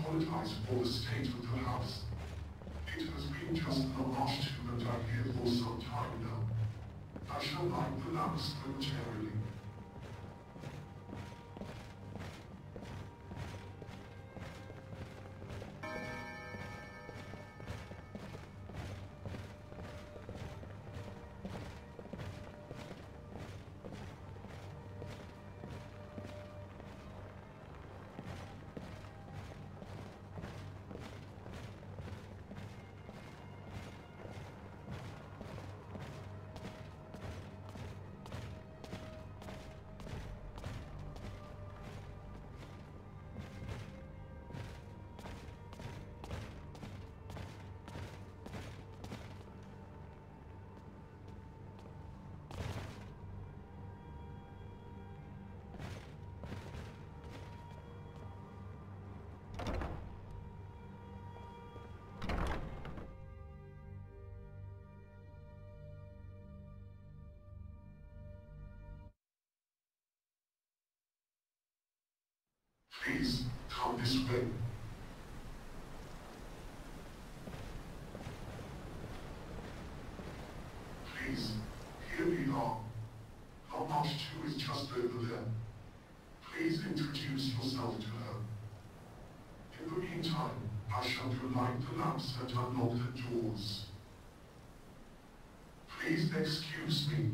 apologize for the state of the house. It has been just a rush to that I hear for some time now. I shall not pronounce the charity. participate. Please, hear me now. How much two is just over there. Please introduce yourself to her. In the meantime, I shall relight the lamps that unlock the doors. Please excuse me.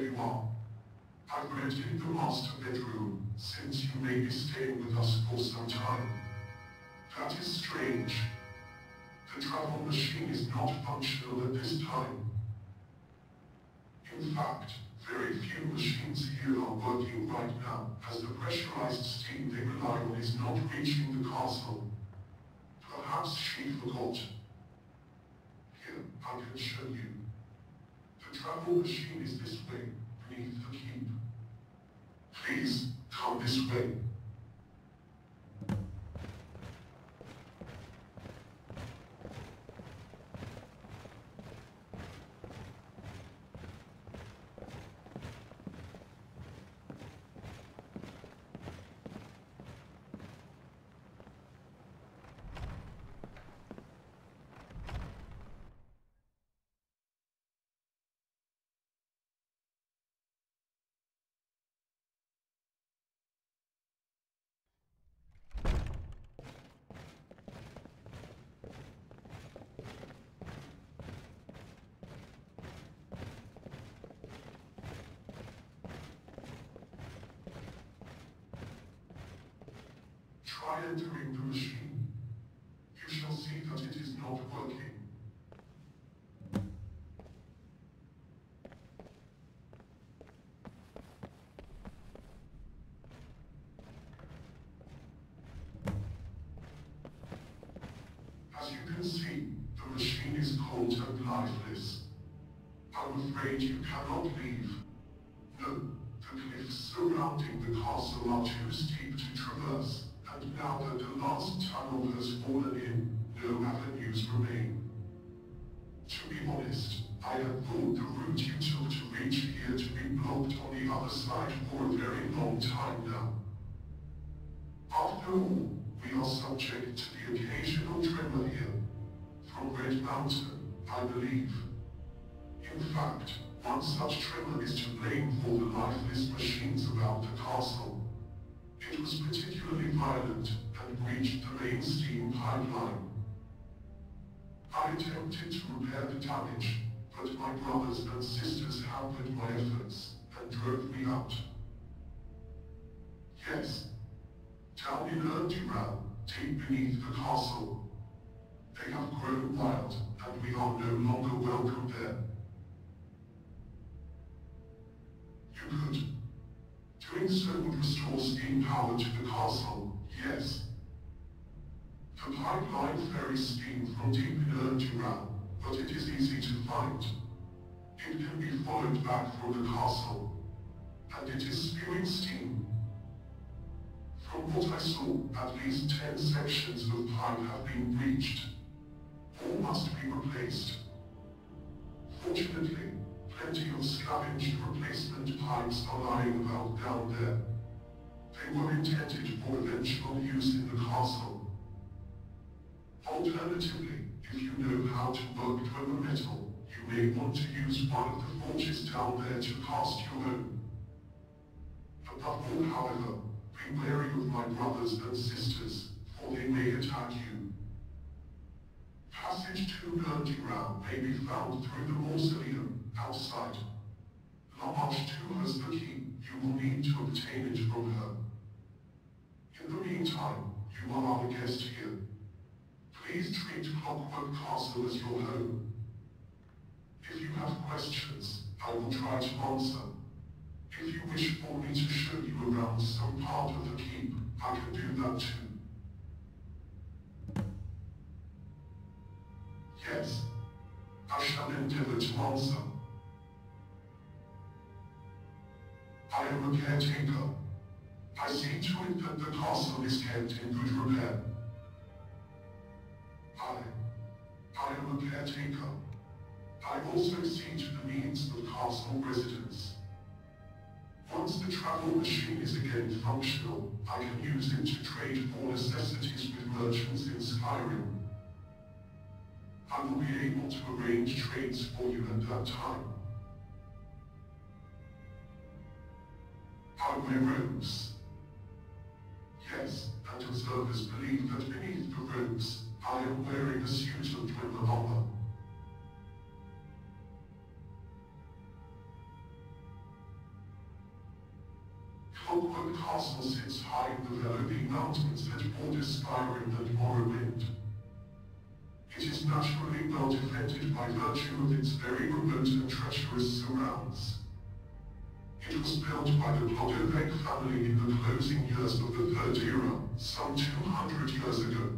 You are. I've rented the master bedroom, since you may be staying with us for some time. That is strange. The travel machine is not functional at this time. In fact, very few machines here are working right now, as the pressurized steam they rely on is not reaching the castle. Perhaps she forgot. Here, I can show you. Machine is this way, the keep. Please, come this way. Try entering the machine. You shall see that it is not working. As you can see, the machine is cold and lifeless. I'm afraid you cannot leave. For a very long time now. After all, we are subject to the occasional tremor here, from Red Mountain, I believe. In fact, one such tremor is to blame for the lifeless machines about the castle. It was particularly violent and breached the main steam pipeline. I attempted to repair the damage, but my brothers and sisters hampered my efforts and drove me out. Yes, down in Erduran, deep beneath the castle. They have grown wild, and we are no longer welcome there. You could. Doing so would restore steam power to the castle, yes. The pipeline ferries steam from deep in Erduran, but it is easy to find. It can be followed back from the castle, and it is spewing steam. From what I saw, at least ten sections of pipe have been breached. All must be replaced. Fortunately, plenty of scavenged replacement pipes are lying about down there. They were intended for eventual use in the castle. Alternatively, if you know how to work Dwemer metal, you may want to use one of the forges down there to cast your own. All, however, be wary of my brothers and sisters, for they may attack you. Passage to Gurdiran may be found through the mausoleum outside. Lamash too has the key. You will need to obtain it from her. In the meantime, you are our guest here. Please treat Clockwork Castle as your home. If you have questions, I will try to answer. If you wish for me to show you around some part of the keep, I can do that too. Yes, I shall endeavor to answer. I am a caretaker. I see to it that the castle is kept in good repair. I, I am a caretaker. I also see to the needs of castle residents. Once the travel machine is again functional, I can use it to trade for necessities with merchants in Skyrim. I will be able to arrange trades for you at that time. I wear robes. Yes, and observers believe that beneath the robes, I am wearing a suit of Dwemer armor. Clockwork Castle sits high in the Velothi Mountains that border Skyrim and Morrowind. It is naturally well defended by virtue of its very remote and treacherous surrounds. It was built by the Klodovec family in the closing years of the Third Era, some 200 years ago.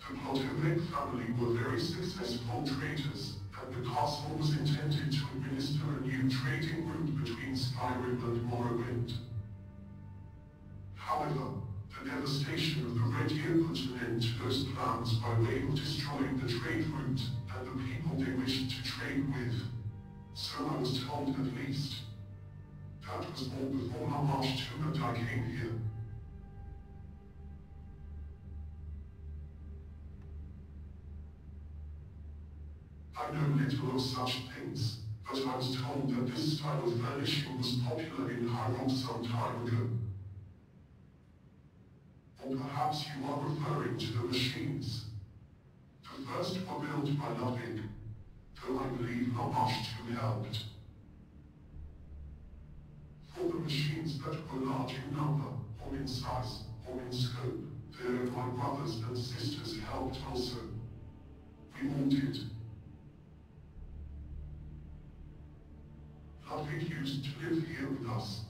The Klodovec family were very successful traders, and the castle was intended to administer a new trading route between Skyrim and Morrowind. However, the devastation of the Red Year put an end to those plans by way of destroying the trade route and the people they wished to trade with. So I was told at least. That was all before Hamash II and I came here. I know little of such things, but I was told that this style of vanishing was popular in High Rock some time ago. Or perhaps you are referring to the machines. The first were built by Ludwig, though I believe Hamash II helped. For the machines that were large in number, or in size, or in scope, there my brothers and sisters helped also. We all did. Ludwig used to live here with us.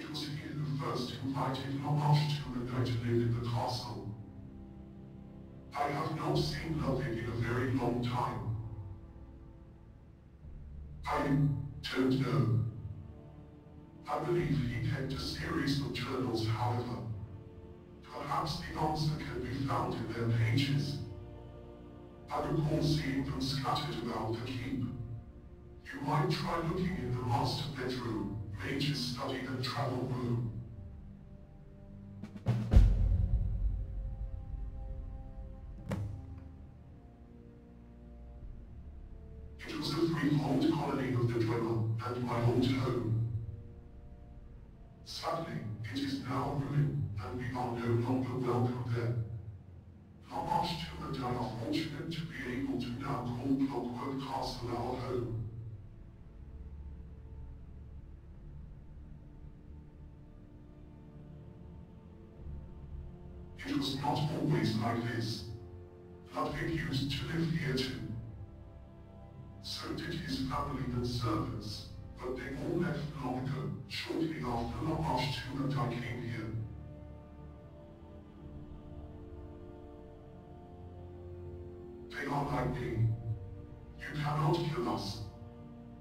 It was he who first invited I to live in the castle. I have not seen Ludwig in a very long time. I don't know. I believe he kept a series of journals, however. Perhaps the answer can be found in their pages. I recall seeing them scattered about the keep. You might try looking in the master bedroom, mage's study and travel room. Not always like this. Ludwig used to live here too. So did his family and servants, but they all left long ago, shortly after Hamash II and I came here. They are like me. You cannot kill us.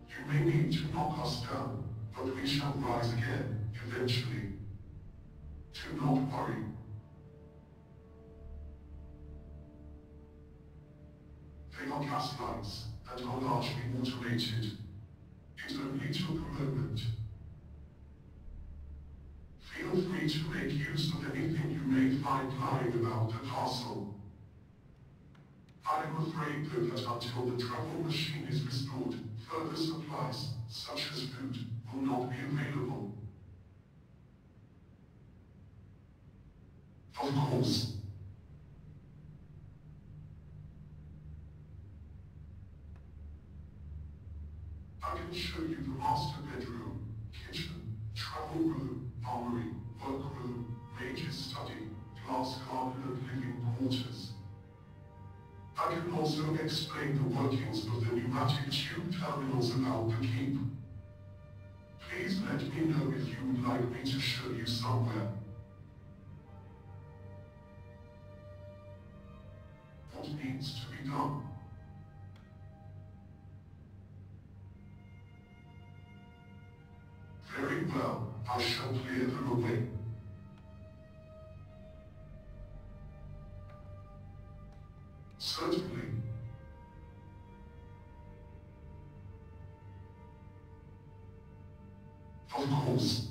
You may need to knock us down, but we shall rise again, eventually. Do not worry. Are gas lights and are largely automated. It only took a moment. Feel free to make use of anything you may find lying about the castle. I am afraid though that until the travel machine is restored, further supplies, such as food, will not be available. Of course, I can show you the master bedroom, kitchen, travel room, armory, workroom, mage's study, glass garden and living quarters. I can also explain the workings of the pneumatic tube terminals about the keep. Please let me know if you would like me to show you somewhere. What needs to be done? Very well, I shall clear them away. Certainly. Of course.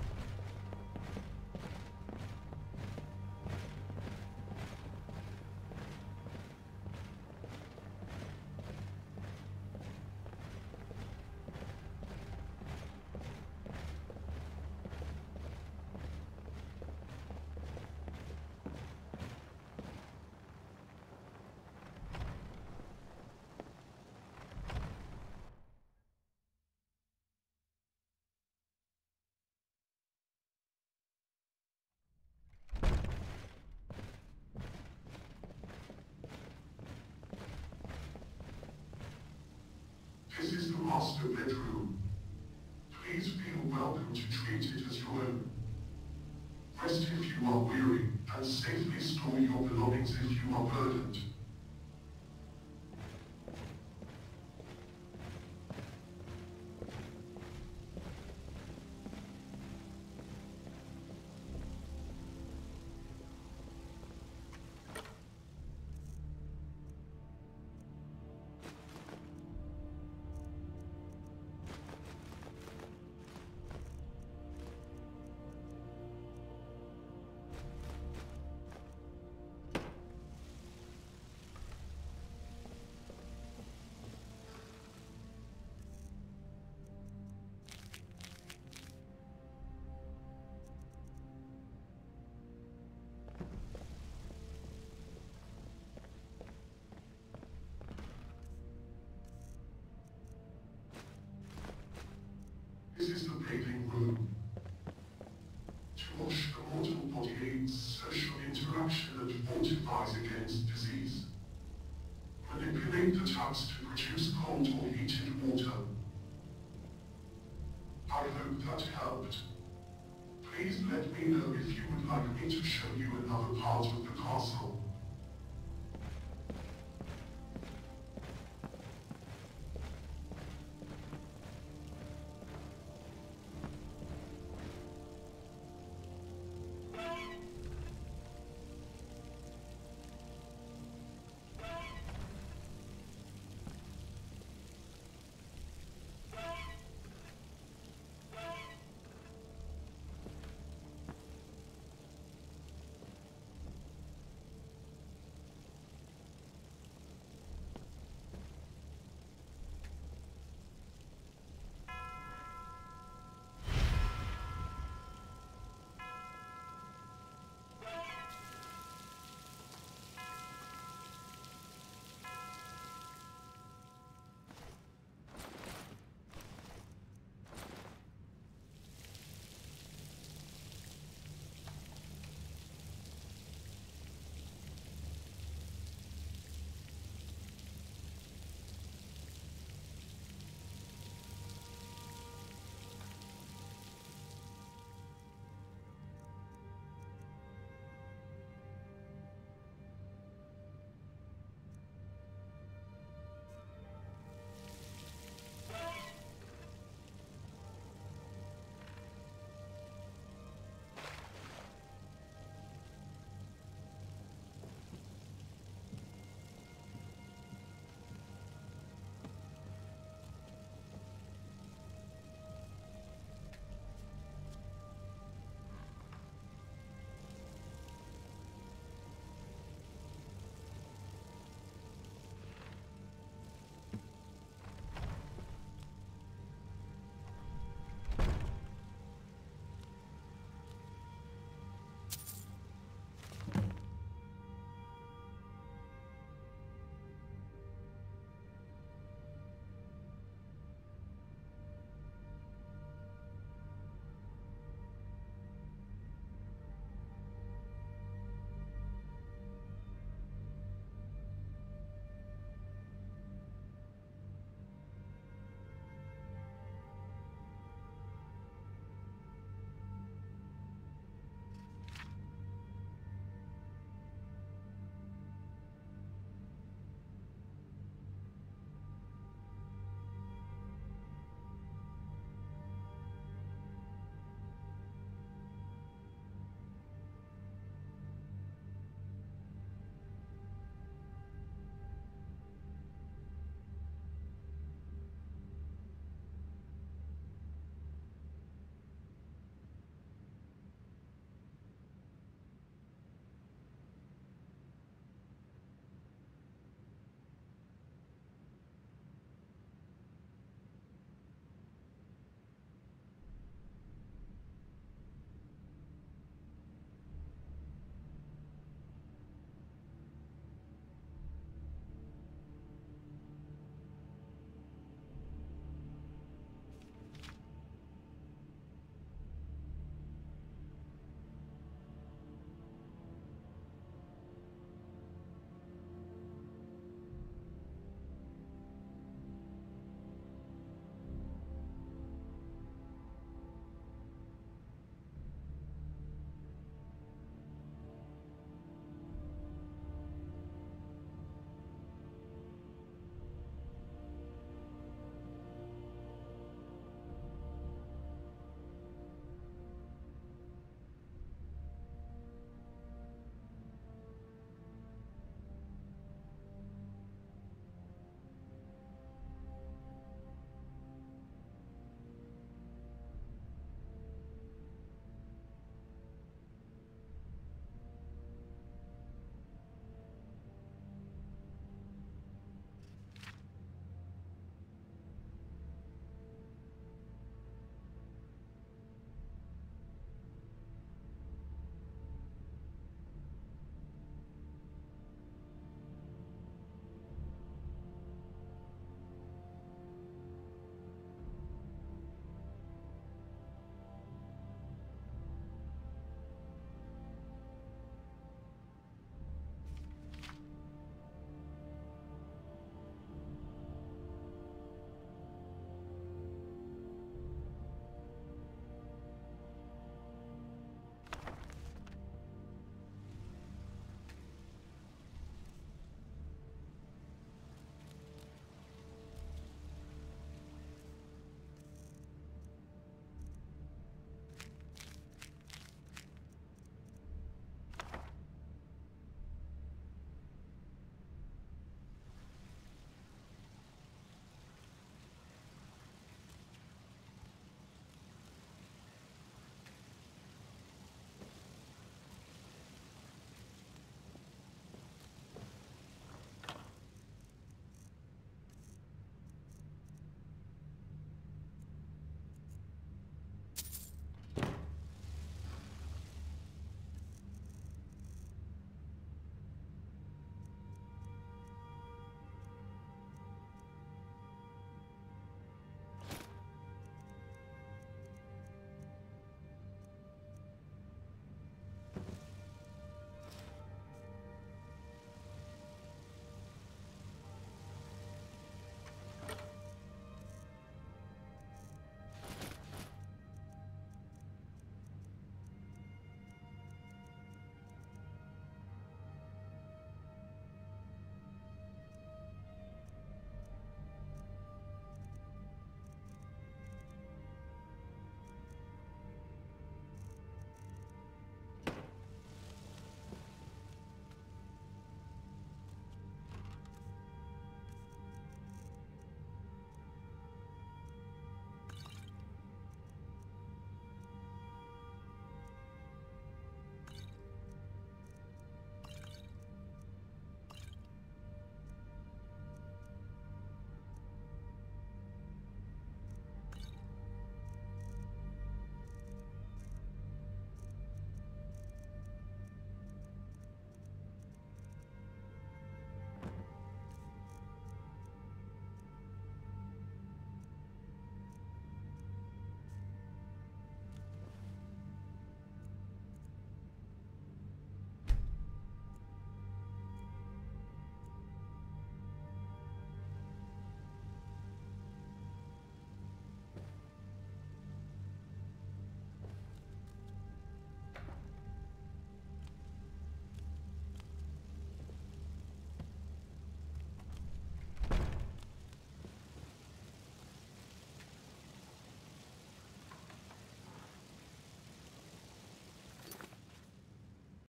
This is the master bedroom. Please feel welcome to treat it as your own. Rest if you are weary, and safely store your belongings if you are burdened.